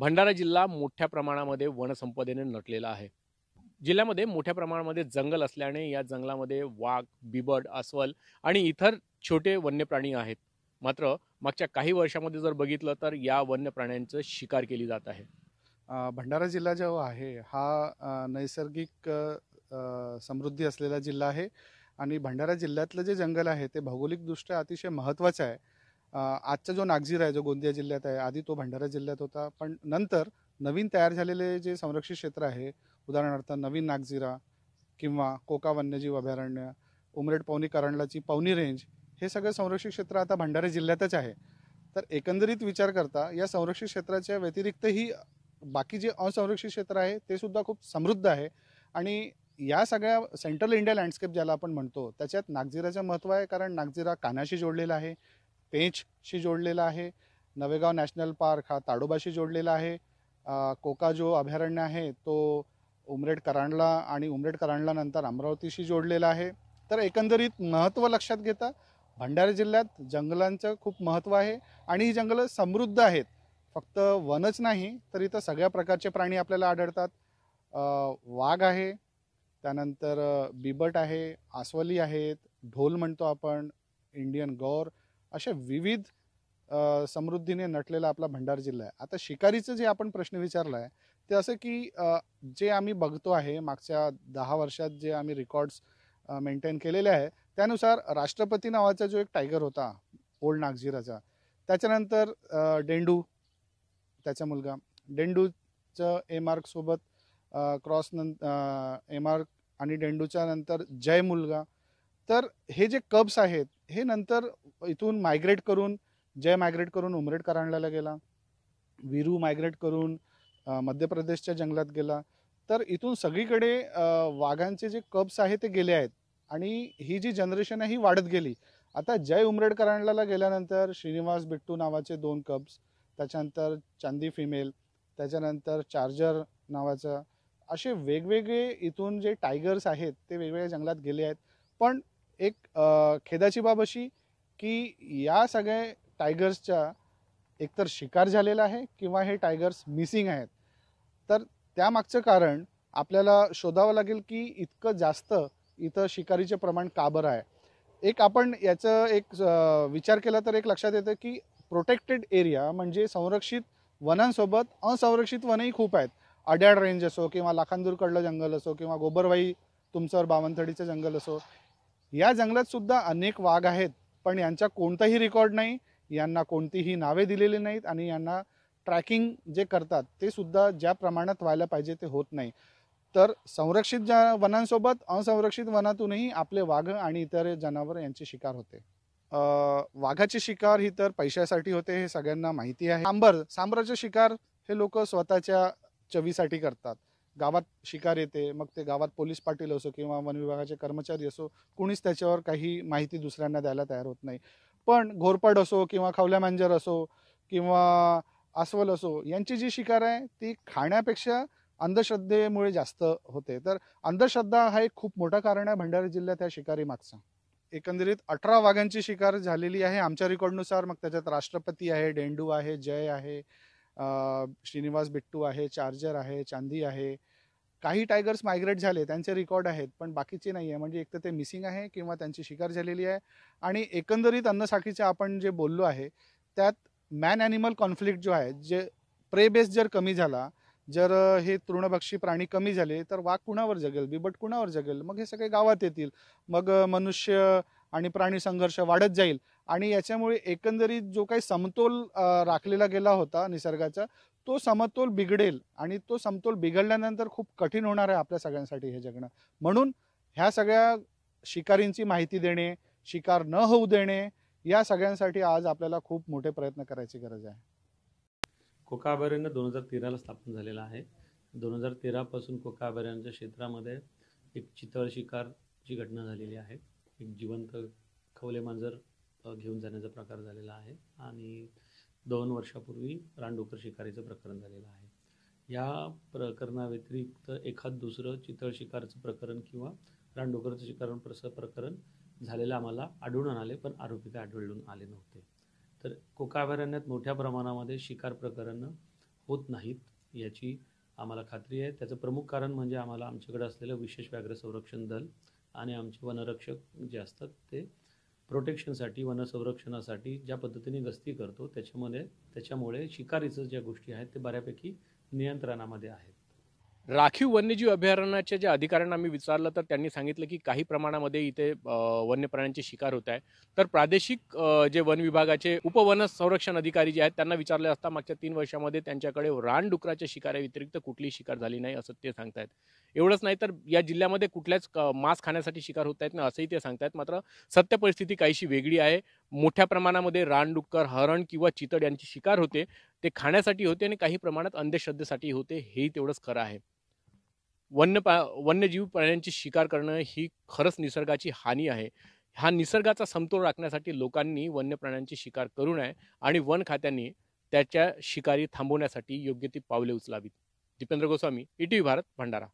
भंडारा जिल्हा मोठ्या प्रमाणामध्ये वनसंपदेने नटलेला आहे. जिल्ह्यामध्ये मोठ्या प्रमाणामध्ये जंगल असल्याने या जंगलामध्ये वाघ बिबड अस्वल आणि इतर छोटे वन्य प्राणी आहेत. मात्र मागच्या काही वर्षामध्ये जर बघितलं तर या वन्य प्राण्यांचं शिकार केली जात आहे. भंडारा जिल्हा जो आहे हा नैसर्गिक समृद्धी असलेला जिल्हा आहे. आणि भंडारा जिल्ह्यातलं जे जंगल आहे ते भौगोलिकदृष्ट्या अतिशय महत्त्वाचं आहे. आजचा जो नागझीर आहे जो गोंदिया जिल्ह्यात आहे आधी तो भंडारा जिल्ह्यात होता. पण नंतर नवीन तयार झालेले जे संरक्षित क्षेत्र आहे उदाहरणार्थ नवीन नागझिरा किंवा कोका वन्यजीव अभयारण्य उमरेड पवनी करंडलाची पवनी रेंज हे सगळं संरक्षित क्षेत्र आता भंडारा जिल्ह्यातच आहे. तर एकंदरीत विचार करता या संरक्षित क्षेत्राच्या व्यतिरिक्तही बाकी जे असंरक्षित क्षेत्र आहे ते सुद्धा खूप समृद्ध आहे. आणि या सगळ्या सेंट्रल इंडिया लँडस्केप ज्याला आपण म्हणतो त्याच्यात नागझिराचं महत्त्व आहे कारण नागझिरा कानाशी जोडलेला आहे. पेंचशी जोडलेला आहे. नवेगाव नॅशनल पार्क हा ताडोबाशी जोडलेला आहे. कोका जो अभयारण्य आहे तो उमरेड करांडला आणि उमरेड करांडला नंतर अमरावतीशी जोडलेला आहे. तर एकंदरीत महत्त्व लक्षात घेता भंडारा जिल्ह्यात जंगलांचं खूप महत्त्व आहे आणि ही जंगलं समृद्ध आहेत. फक्त वनच नाही तर इथं सगळ्या प्रकारचे प्राणी आपल्याला आढळतात. वाघ आहे त्यानंतर बिबट आहे आस्वली आहेत ढोल म्हणतो आपण इंडियन गौर अशा विविध समृद्धीने नटलेला आपला भंडारा जिल्हा आहे. आता शिकारीचं जे आपण प्रश्न विचारला आहे ते असं की जे आम्ही बघतो आहे मागच्या दहा वर्षात जे आम्ही रेकॉर्ड्स मेंटेन केलेले आहे त्यानुसार राष्ट्रपती नावाचा जो एक टायगर होता ओल्ड नागझिराचा त्याच्यानंतर डेंडू त्याचा मुलगा. डेंडूचं एमार्कसोबत क्रॉस नं एमार्क आणि डेंडूच्या नंतर जय मुलगा. तर हे जे कब्स आहेत हे नंतर इथून मायग्रेट करून जय मायग्रेट करून उमरेड करांडला गेला. विरू मायग्रेट करून मध्य प्रदेशच्या जंगलात गेला. तर इथून सगळीकडे वाघांचे जे कब्स आहे ते गेले आहेत. आणि ही जी जनरेशन आहे ही वाढत गेली. आता जय उमरेड गेल्यानंतर श्रीनिवास बिट्टू नावाचे दोन कब्स त्याच्यानंतर चांदी फिमेल त्याच्यानंतर चार्जर नावाचं असे वेगवेगळे इथून जे टायगर्स आहेत ते वेगवेगळ्या जंगलात गेले आहेत. पण एक खेदाची बाब अशी की या सगळ्या टायगर्सच्या एकतर शिकार झालेला आहे किंवा हे टायगर्स मिसिंग आहेत. तर त्यामागचं कारण आपल्याला शोधावं लागेल की इतकं जास्त इथं शिकारीचे प्रमाण का बरं आहे? एक आपण याचं एक विचार केला तर एक लक्षात येतं की प्रोटेक्टेड एरिया म्हणजे संरक्षित वनांसोबत असंरक्षित वनही खूप आहेत. अड्याड रेंज असो किंवा लाखांदूरकडलं जंगल असो किंवा गोबरवाई तुमचं बावनथडीचं जंगल असो या जंगलात सुद्धा अनेक वाघ आहेत पण यांचा कोणताही रेकॉर्ड नाही यांना कोणतीही नावे दिलेली नाहीत आणि यांना ट्रॅकिंग जे करतात ते सुद्धा ज्या प्रमाणात व्हायला पाहिजे ते होत नाही. तर संरक्षित ज्या वनांसोबत असंरक्षित वनातूनही आपले वाघ आणि इतर जनावर यांचे शिकार होते. वाघाची शिकार ही तर पैशासाठी होते हे सगळ्यांना माहिती आहे. सांबर सांबराचे शिकार हे लोक स्वतःच्या चवीसाठी करतात. गावात शिकार येते मग ते गावात पोलीस पाटील असो किंवा वन विभागाचे कर्मचारी असो कुणीच त्याच्यावर काही माहिती दुसऱ्यांना द्यायला तयार होत नाही. पण घोरपड असो किंवा खवल्या मांजर असो किंवा अस्वल असो यांची जी शिकार आहे ती खाण्यापेक्षा अंधश्रद्धेमुळे जास्त होते. तर अंधश्रद्धा हा एक खूप मोठं कारण आहे भंडारा जिल्ह्यात या शिकारी मागचा. एकंदरीत अठरा वाघांची शिकार झालेली आहे आमच्या रेकॉर्डनुसार मग त्याच्यात राष्ट्रपती आहे डेंडू आहे जय आहे श्रीनिवास बिट्टू आहे चार्जर आहे चांदी आहे काही टायगर्स मायग्रेट झाले त्यांचे रेकॉर्ड आहेत पण बाकीचे नाही आहे म्हणजे एक तर ते मिसिंग आहे किंवा त्यांची शिकार झालेली आहे. आणि एकंदरीत अन्नसाखीचं आपण जे बोललो आहे त्यात मॅन ॲनिमल कॉन्फ्लिक्ट जो आहे जे प्रे बेस जर कमी झाला जर हे तृणभक्षी प्राणी कमी झाले तर वाघ कुणावर जगेल? बिबट कुणावर जगेल? मग हे सगळे गावात येतील. मग मनुष्य आणि प्राणी संघर्ष वाढत जाईल. आणि याच्यामुळे एकंदरीत जो काही समतोल राखलेला गेला होता निसर्गाचा तो समतोल बिघडेल आणि तो समतोल बिघडल्यानंतर खूप कठीण होणार आहे आपल्या सगळ्यांसाठी हे जगणं. म्हणून ह्या सगळ्या शिकारींची माहिती देणे शिकार न होऊ देणे या सगळ्यांसाठी आज आपल्याला खूप मोठे प्रयत्न करायची गरज आहे. कोका अभयारण्य दोन हजार तेराला स्थापन झालेलं आहे. दोन हजार तेरापासून कोका अभयारण्याच्या क्षेत्रामध्ये एक चितळ शिकारची घटना झालेली आहे. एक जिवंत खवले मांजर घेऊन जाण्याचा प्रकार झालेला आहे. आणि दोन वर्षापूर्वी रानडुकर शिकारीचं प्रकरण झालेलं आहे. या प्रकरणाव्यतिरिक्त एखाद दुसरं चितळ शिकारचं प्रकरण किंवा रानडुकरचं शिकार प्रस प्रकरण झालेलं आम्हाला आढळून आले पण आरोपी काय आढळून आले नव्हते. तर कोका अभयारण्यात मोठ्या प्रमाणामध्ये शिकार प्रकरणं होत नाहीत याची आम्हाला खात्री आहे. त्याचं प्रमुख कारण म्हणजे आम्हाला आमच्याकडे असलेलं विशेष व्याघ्र संरक्षण दल आणि आमचे वनरक्षक जे असतात ते प्रोटेक्शनसाठी वनसंरक्षणासाठी ज्या पद्धतीने गस्ती करतो त्याच्यामध्ये त्याच्यामुळे शिकारीचं ज्या गोष्टी आहेत ते बऱ्यापैकी नियंत्रणामध्ये आहेत. राखीव वन्यजीव अभयारण्याच्या ज्या अधिकाऱ्यांना आम्ही विचारलं तर त्यांनी सांगितलं की काही प्रमाणामध्ये इथे वन्य प्राण्यांची शिकार होत आहे तर प्रादेशिक जे वन विभागाचे उपवन संरक्षण अधिकारी जे आहेत त्यांना विचारले असता मागच्या तीन वर्षामध्ये त्यांच्याकडे रानडुकराच्या शिकाऱ्याव्यतिरिक्त कुठलीही शिकार झाली नाही असं ते सांगतायत. एवढंच नाही तर या जिल्ह्यामध्ये कुठल्याच मांस खाण्यासाठी शिकार होत आहेत ना असंही ते सांगतायत. मात्र सत्य परिस्थिती काहीशी वेगळी आहे. मोठ्या प्रमाणामध्ये रानडुक्कर हरण किंवा चितड यांची शिकार होते. ते खाण्यासाठी होते आणि काही प्रमाणात अंधश्रद्धेसाठी होते हेही तेवढंच खरं आहे. वन्य पा वन्यजीव प्राण्यांची शिकार करणं ही खरंच निसर्गाची हानी आहे. हा निसर्गाचा समतोल राखण्यासाठी लोकांनी वन्य प्राण्यांची शिकार करू नये आणि वन खात्यांनी त्याच्या शिकारी थांबवण्यासाठी योग्य ती पावले उचलावीत. Dipendra Goswami E T V Bharat Bhandara.